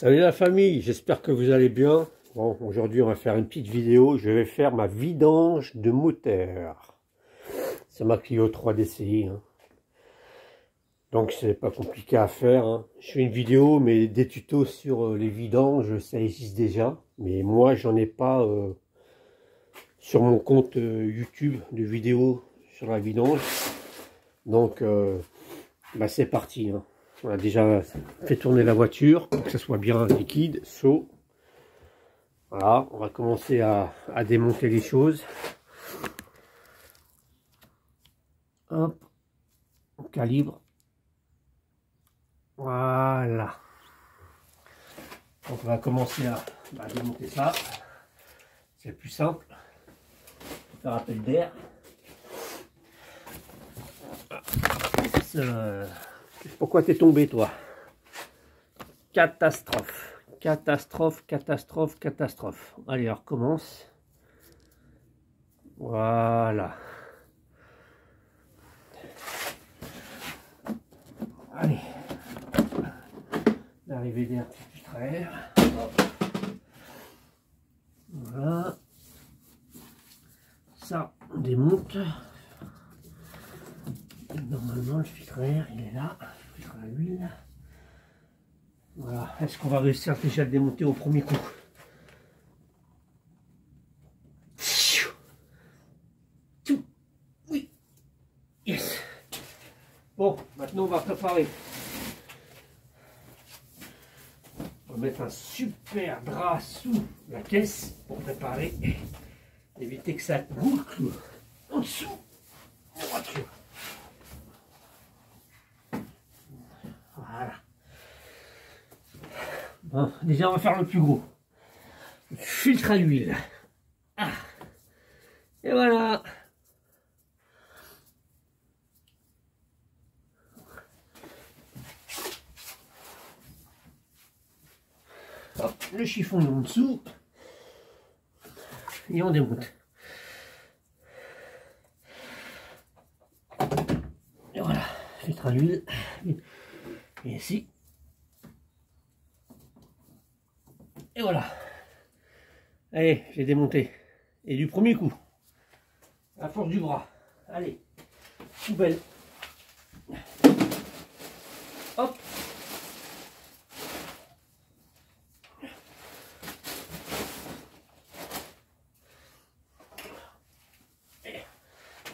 Salut la famille, j'espère que vous allez bien. Bon, aujourd'hui on va faire une petite vidéo. Je vais faire ma vidange de moteur. C'est ma Clio 3 DCI. Hein. Donc c'est pas compliqué à faire. Hein. Je fais une vidéo, mais des tutos sur euh, les vidanges, ça existe déjà. Mais moi j'en ai pas euh, sur mon compte euh, YouTube de vidéos sur la vidange. Donc bah, c'est parti. Hein. On a déjà fait tourner la voiture pour que ça soit bien liquide, chaud. Voilà, on va commencer à, démonter les choses. Hop, on calibre. Voilà. Donc on va commencer à, démonter ça. C'est plus simple. Faire appel d'air. Pourquoi t'es tombé, toi? Catastrophe. Catastrophe, catastrophe, catastrophe. Allez, on recommence. Voilà. Allez. L'arrivée d'air filtraire. Voilà. Ça, on démonte. Normalement, le filtre air, il est là. Le filtre à l'huile. Voilà. Est-ce qu'on va réussir déjà à le démonter au premier coup Oui. Yes. Bon, maintenant on va préparer. On va mettre un super drap sous la caisse pour préparer. Éviter que ça boucle en dessous de la voiture. Déjà, on va faire le plus gros. filtre à l'huile. Ah. Et voilà. le chiffon est en dessous. Et on démonte. Et voilà, filtre à l'huile. Et ici. Et voilà. Allez, j'ai démonté. Et du premier coup. À force du bras. Allez. Poubelle. Hop.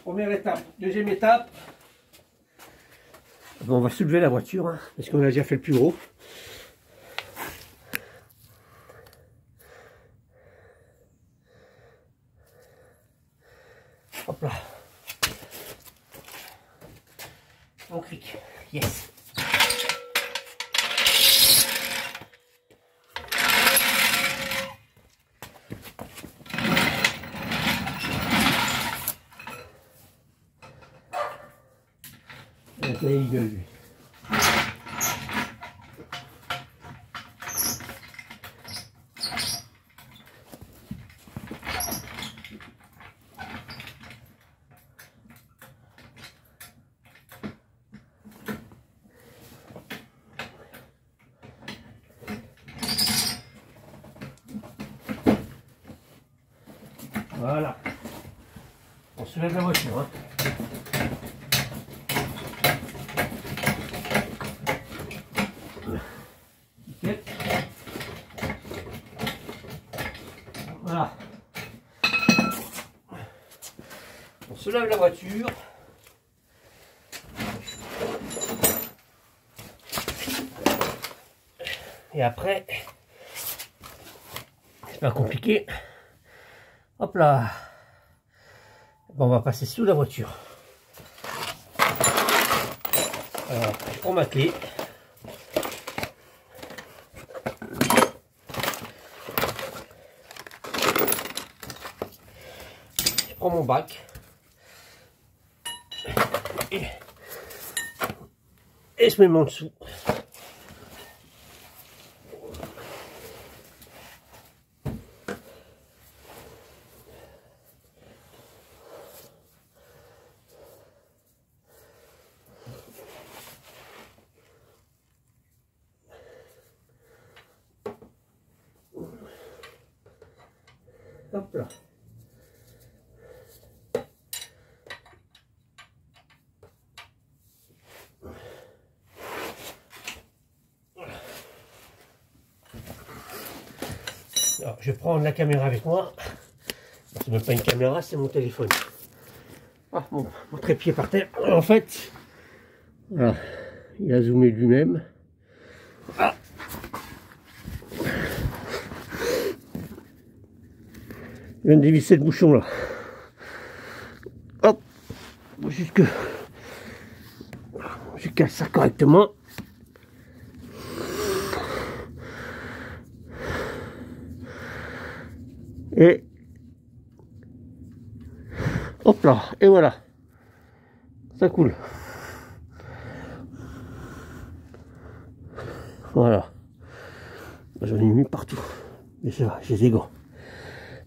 Première étape. Deuxième étape. on va soulever la voiture, hein, parce qu'on a déjà fait le plus gros. Hop là. On clique. Yes. Donc là, il Voilà. On se lève la voiture. Hein. Voilà. On se lève la voiture. Et après, c'est pas compliqué. Hop là. Bon, on va passer sous la voiture. Alors, je prends ma clé. Je prends mon bac. Et, je mets en dessous. Hop là. Alors, je vais prendre la caméra avec moi. C'est même pas une caméra, c'est mon téléphone. Ah, mon, trépied par terre. En fait, voilà, il a zoomé lui-même. Ah. Je viens de dévisser le bouchon là. Hop, jusque. Je casse ça correctement. Et hop là, et voilà. Ça coule. Voilà. J'en ai mis partout. Mais ça j'ai des gants.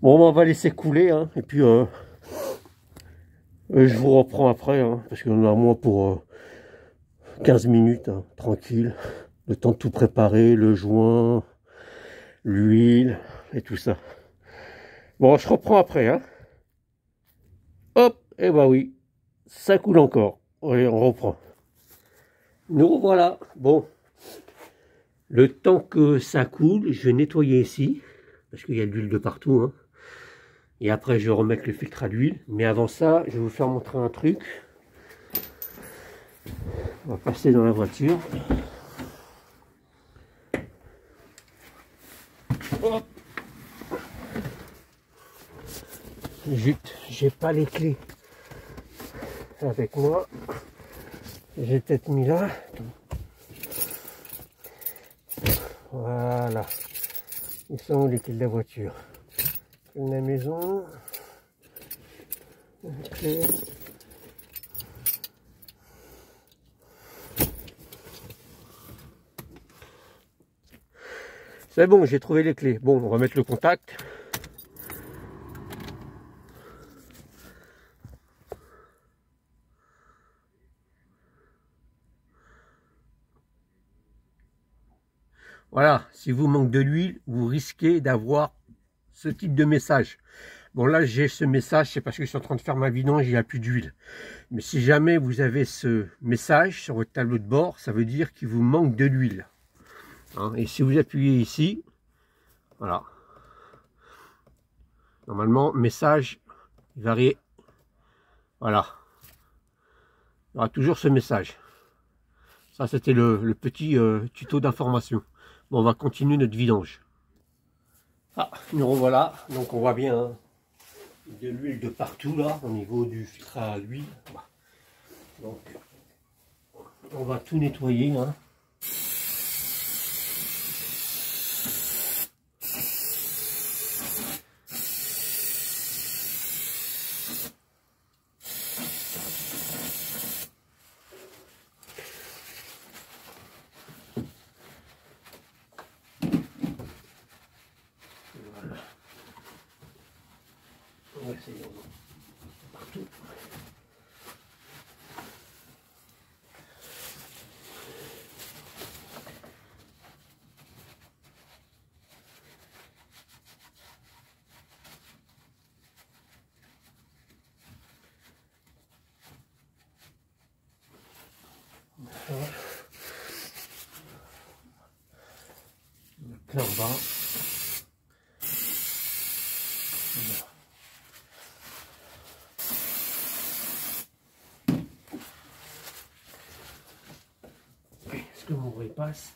Bon, on va laisser couler, hein, et puis euh, euh, je vous reprends après, hein, parce qu'on a moins pour 15 euh, minutes, hein, tranquille. Le temps de tout préparer, le joint, l'huile et tout ça. Bon, je reprends après. Hein. Hop, et bah ben oui, ça coule encore. On reprend. Nous voilà. Bon, le temps que ça coule, je vais nettoyer ici, parce qu'il y a de l'huile de partout. Hein. Et après, je vais remettre le filtre à l'huile. Mais avant ça, je vais vous faire montrer un truc. On va passer dans la voiture. Hop. Zut, j'ai pas les clés avec moi. J'ai peut-être mis là. Voilà. Ils sont où les clés de la voiture? De la maison. C'est bon, j'ai trouvé les clés. Bon, on va mettre le contact. Voilà, si vous manque de l'huile, vous risquez d'avoir ce type de message. Bon là j'ai ce message, c'est parce que je suis en train de faire ma vidange, il n'y a plus d'huile. Mais si jamais vous avez ce message sur votre tableau de bord, ça veut dire qu'il vous manque de l'huile. Hein, et si vous appuyez ici, voilà. Normalement, message varié. Voilà. Il y aura toujours ce message. Ça, c'était le, petit euh, tuto d'information. On va continuer notre vidange. Ah, nous revoilà. Donc on voit bien hein, de l'huile de partout là, au niveau du filtre à l'huile. Donc on va tout nettoyer. Hein. Plein bas. Est-ce que mon bruit passe?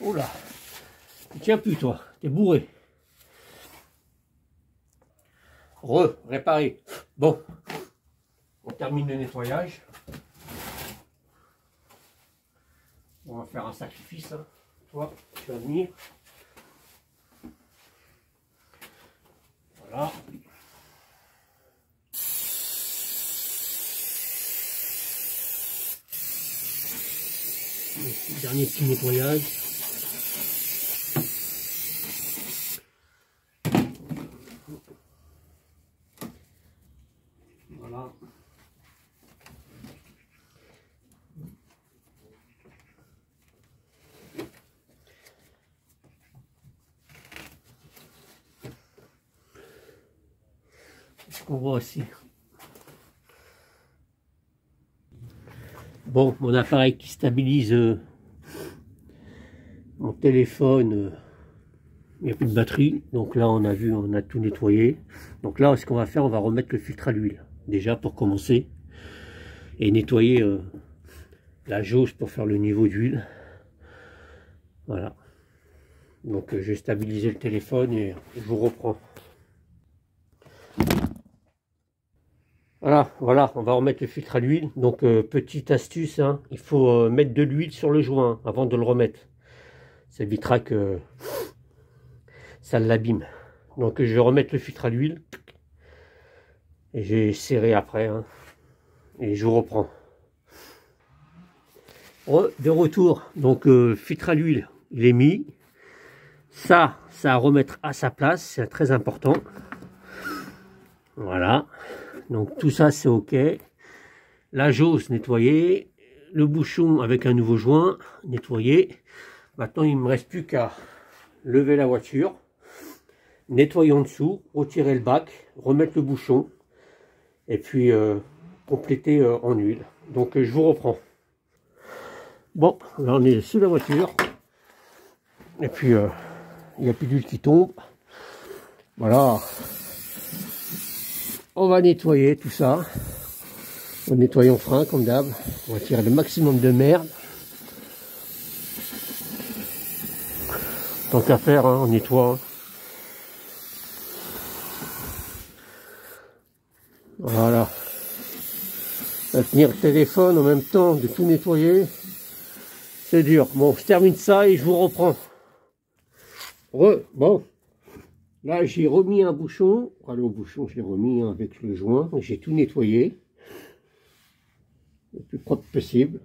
Nickel. Oula, tu tiens plus toi, t'es bourré. Re, réparé. Bon, on termine le nettoyage. On va faire un sacrifice. Hein. Toi, tu vas venir. Voilà. Dernier petit nettoyage. Voilà. Ce qu'on voit aussi. Bon, mon appareil qui stabilise euh, mon téléphone, euh, il n'y a plus de batterie. Donc là, on a vu, on a tout nettoyé. Donc là, ce qu'on va faire, on va remettre le filtre à l'huile. Déjà, pour commencer. Et nettoyer euh, la jauge pour faire le niveau d'huile. Voilà. Donc, je vais stabiliser le téléphone et je vous reprends. Voilà, voilà, on va remettre le filtre à l'huile. Donc, euh, petite astuce, hein, il faut euh, mettre de l'huile sur le joint avant de le remettre. Ça évitera que ça l'abîme. Donc, je vais remettre le filtre à l'huile. Et j'ai serré après. Hein, et je reprends. de retour, donc euh, filtre à l'huile, il est mis. Ça, ça à remettre à sa place, c'est très important. Voilà. Donc tout ça c'est ok. La jauge nettoyée, le bouchon avec un nouveau joint nettoyé. Maintenant il me reste plus qu'à lever la voiture, nettoyer en dessous, retirer le bac, remettre le bouchon et puis euh, compléter euh, en huile. Donc je vous reprends. Bon, là on est sous la voiture. Et puis euh, il n'y a plus d'huile qui tombe. Voilà, on va nettoyer tout ça. On nettoie frein comme d'hab. On va tirer le maximum de merde. Tant qu'à faire, hein, on nettoie. Voilà. À tenir le téléphone en même temps, de tout nettoyer. C'est dur. Bon, je termine ça et je vous reprends. Re, bon. Là, j'ai remis un bouchon. Voilà, au bouchon, j'ai remis avec le joint. J'ai tout nettoyé. Le plus propre possible.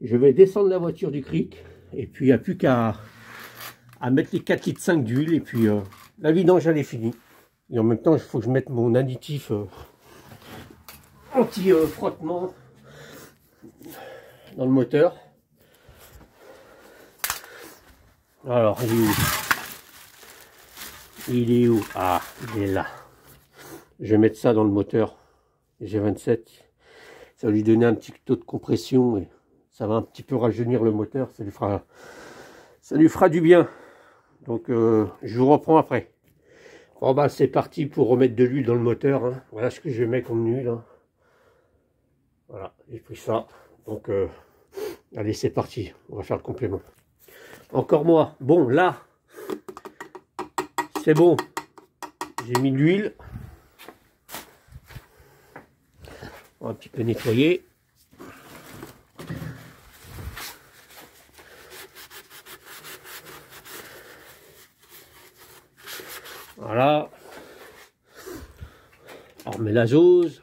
Je vais descendre la voiture du cric. Et puis, il n'y a plus qu'à à mettre les 4 litres 5 d'huile. Et puis, euh, la vidange, elle est finie. Et en même temps, il faut que je mette mon additif euh, anti-frottement dans le moteur. Alors, il est où? Ah, il est là. Je vais mettre ça dans le moteur G27. Ça va lui donner un petit taux de compression et ça va un petit peu rajeunir le moteur. Ça lui fera, du bien. Donc, euh, je vous reprends après. Bon, bah, c'est parti pour remettre de l'huile dans le moteur. Hein. Voilà ce que je mets comme huile. Hein. Voilà, j'ai pris ça. Donc, euh, allez, c'est parti. On va faire le complément. Encore moi. Bon, là, c'est bon. J'ai mis de l'huile. On va un petit peu nettoyer. Voilà. On remet la jose.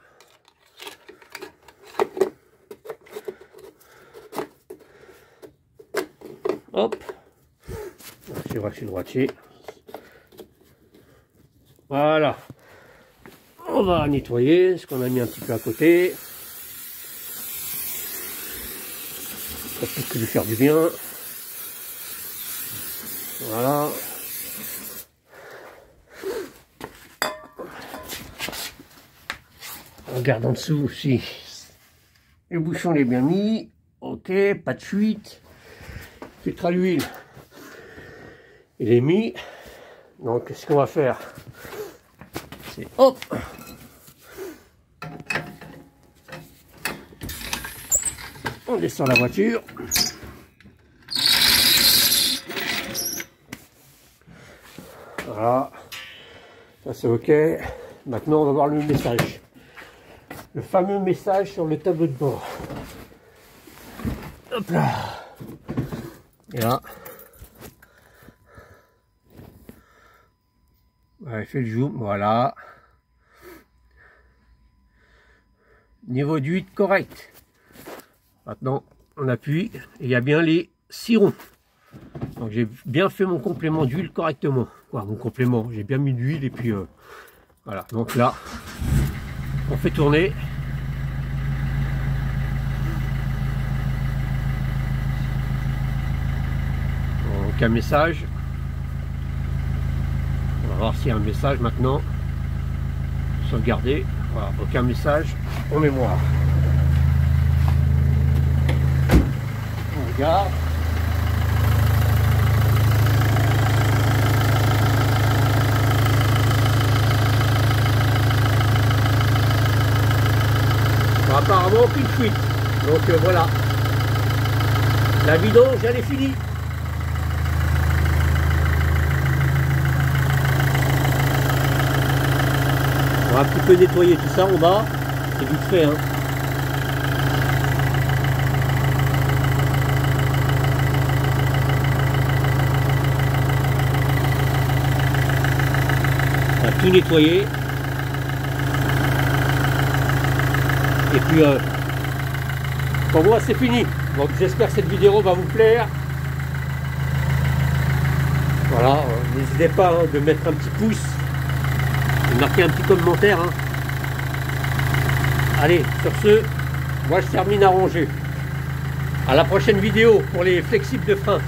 Hop. Je vais le droitier. Voilà. On va nettoyer ce qu'on a mis un petit peu à côté. Ça peut que lui faire du bien. Voilà. On regarde en dessous aussi. Le bouchon est bien mis. Ok, pas de fuite. Filtre à l'huile. Il est mis. Donc, qu'est-ce qu'on va faire? C'est hop On descend la voiture. Voilà. Ça c'est ok. Maintenant, on va voir le message. Le fameux message sur le tableau de bord. Hop là. Et là. fait le jour, voilà. Niveau 8 correct. Maintenant, on appuie, et il y a bien les sirons. Donc j'ai bien fait mon complément d'huile correctement. mon complément, j'ai bien mis de l'huile et puis euh, voilà. Donc là, on fait tourner. Aucun message. On va voir s'il y a un message maintenant. Sauvegarder. Aucun message en mémoire. On regarde. apparemment aucune fuite. Donc euh, voilà. La vidange, elle est finie. Un petit peu nettoyer tout ça en bas. C'est vite fait. Hein. On va tout nettoyer. Et puis, euh, pour moi, c'est fini. Donc, j'espère que cette vidéo va vous plaire. Voilà, euh, n'hésitez pas hein, de mettre un petit pouce, de marquer un petit commentaire. Hein. Allez, sur ce, moi je termine à ranger. À la prochaine vidéo pour les flexibles de frein.